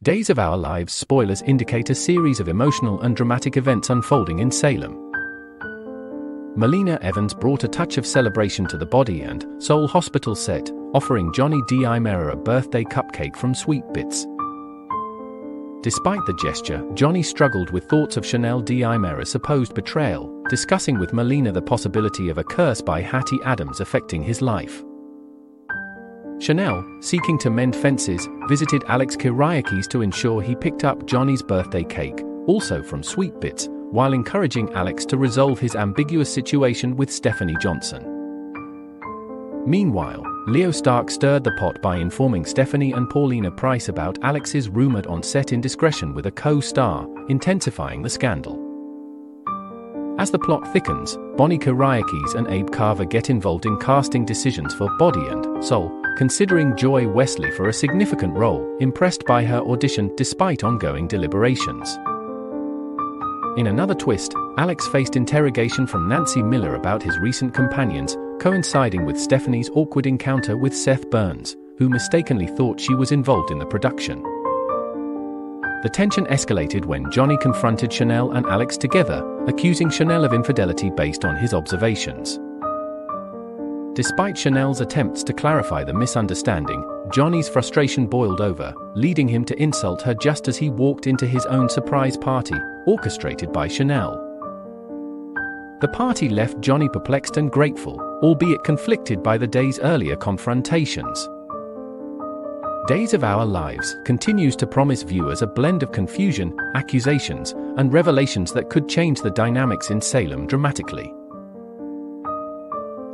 Days of Our Lives spoilers indicate a series of emotional and dramatic events unfolding in Salem. Melina Evans brought a touch of celebration to the body and soul hospital set, offering Johnny DiMera a birthday cupcake from Sweet Bits. Despite the gesture, Johnny struggled with thoughts of Chanel DiMera's supposed betrayal, discussing with Melina the possibility of a curse by Hattie Adams affecting his life. Chanel, seeking to mend fences, visited Alex Kiriakis to ensure he picked up Johnny's birthday cake, also from Sweet Bits, while encouraging Alex to resolve his ambiguous situation with Stephanie Johnson. Meanwhile, Leo Stark stirred the pot by informing Stephanie and Paulina Price about Alex's rumored on-set indiscretion with a co-star, intensifying the scandal. As the plot thickens, Bonnie Kiriakis and Abe Carver get involved in casting decisions for Body and Soul, considering Joy Wesley for a significant role, impressed by her audition despite ongoing deliberations. In another twist, Alex faced interrogation from Nancy Miller about his recent companions, coinciding with Stephanie's awkward encounter with Seth Burns, who mistakenly thought she was involved in the production. The tension escalated when Johnny confronted Chanel and Alex together, accusing Chanel of infidelity based on his observations. Despite Chanel's attempts to clarify the misunderstanding, Johnny's frustration boiled over, leading him to insult her just as he walked into his own surprise party, orchestrated by Chanel. The party left Johnny perplexed and grateful, albeit conflicted by the day's earlier confrontations. Days of Our Lives continues to promise viewers a blend of confusion, accusations, and revelations that could change the dynamics in Salem dramatically.